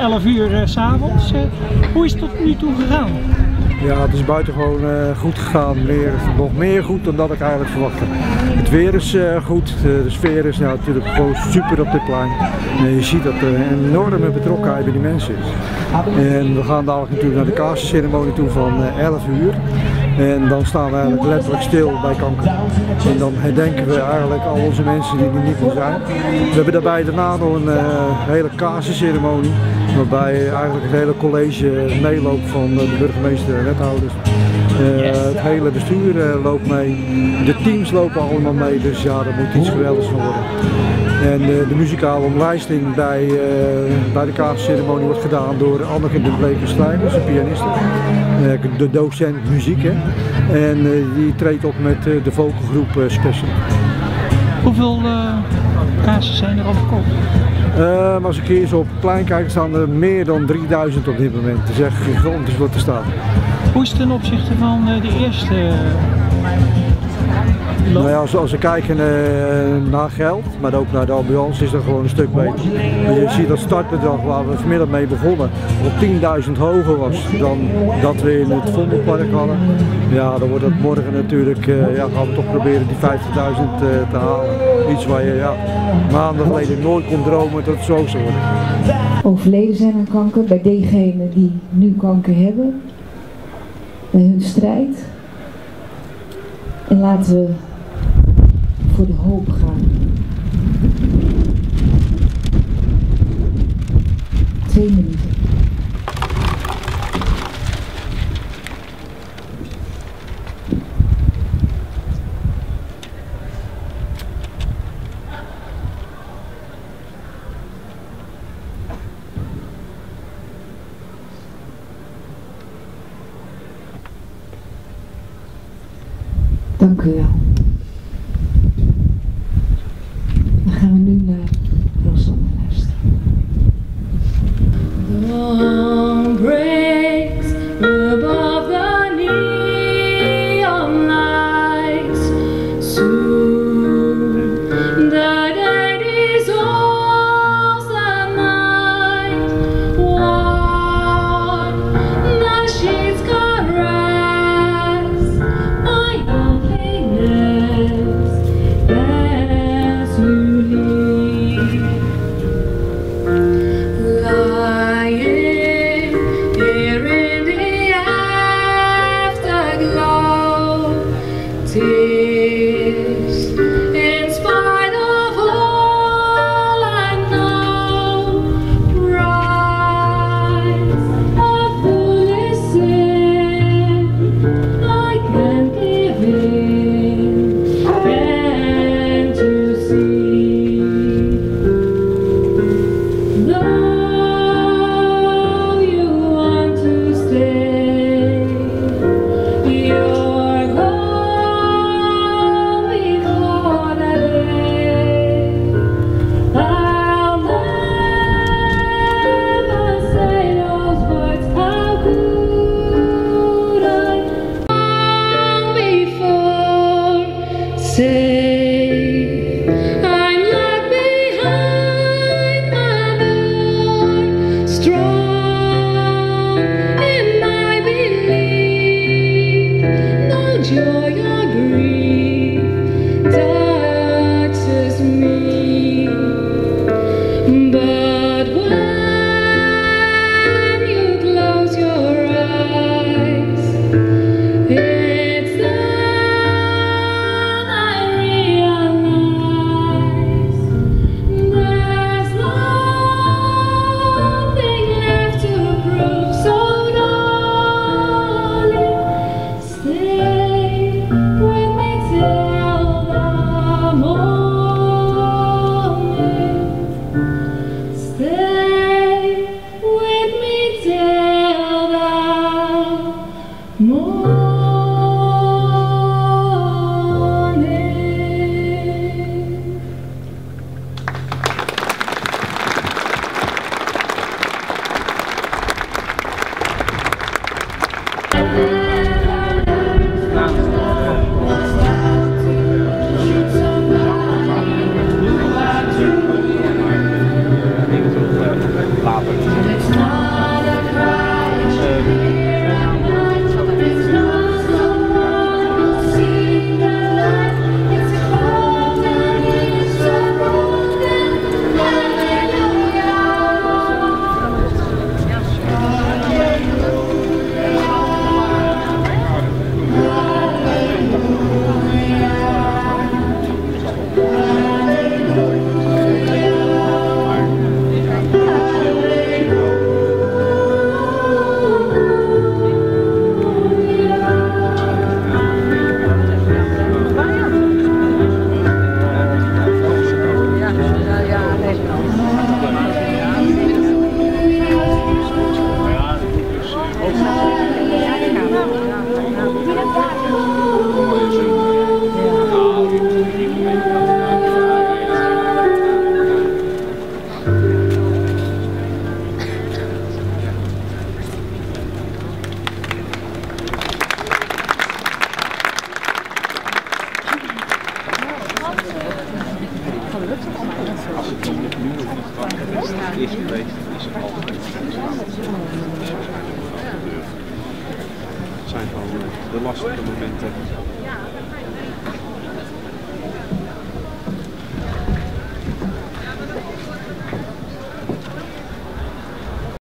tot 11 uur s s'avonds. hoe is het tot nu toe gegaan? Ja, het is buitengewoon uh, goed gegaan. Meer, nog meer goed dan dat ik eigenlijk verwachtte. Het weer is goed, de sfeer is nou, natuurlijk gewoon super op dit plein. En je ziet dat er een enorme betrokkenheid bij die mensen is. En we gaan dadelijk natuurlijk naar de kaasceremonie toe van uh, 11 uur. En dan staan we eigenlijk letterlijk stil bij kanker. En dan herdenken we eigenlijk al onze mensen die er niet meer zijn. We hebben daarbij daarna nog een uh, hele kaasceremonie. Waarbij eigenlijk het hele college meeloopt van de burgemeester en wethouders. Uh, het hele bestuur uh, loopt mee. De teams lopen allemaal mee. Dus ja, dat moet iets geweldigs van worden. En uh, de muzikale omlijsting bij, bij de kaasceremonie wordt gedaan door Anneke de Bleker-Stijn, een pianiste. De docent muziek. Hè. En die treedt op met de vogelgroep Special. Hoeveel kaarsen zijn er al verkocht? Als ik hier zo op het plein kijk, staan er meer dan 3000 op dit moment. Het is echt gigantisch wat er staat. Hoe is het ten opzichte van de eerste nou ja, als, we kijken uh, naar geld, maar ook naar de ambulance, is dat gewoon een stuk beter. Je ziet dat startbedrag waar we vanmiddag mee begonnen op 10.000 hoger was dan dat we in het Vondelpark hadden. Ja, dan wordt het morgen natuurlijk, uh, ja, gaan we toch proberen die 50.000 uh, te halen. Iets waar je ja, maanden geleden nooit kon dromen dat het zo zou worden. Overleden zijn aan kanker bij degenen die nu kanker hebben. Bij hun strijd. En laten we voor de hoop gaan. Twee minuten. 都可以啊。Say de lastige momenten